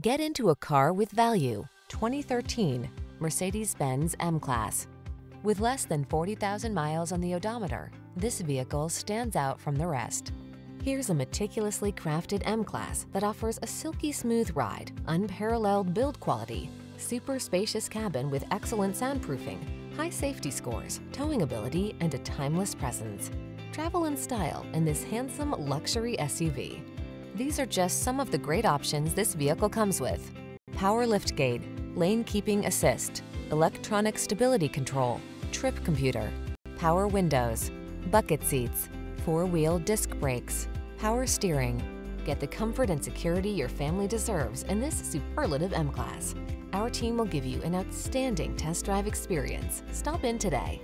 Get into a car with value. 2013 Mercedes-Benz M-Class. With less than 40,000 miles on the odometer, this vehicle stands out from the rest. Here's a meticulously crafted M-Class that offers a silky smooth ride, unparalleled build quality, super spacious cabin with excellent soundproofing, high safety scores, towing ability, and a timeless presence. Travel in style in this handsome luxury SUV. These are just some of the great options this vehicle comes with. Power liftgate, lane keeping assist, electronic stability control, trip computer, power windows, bucket seats, four-wheel disc brakes, power steering. Get the comfort and security your family deserves in this superlative M-Class. Our team will give you an outstanding test drive experience. Stop in today.